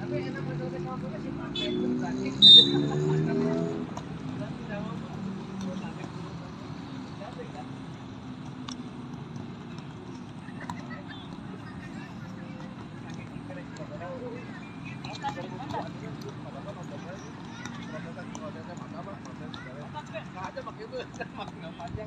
Tapi enak menurut kamu sih, Pak. Kita 个麻将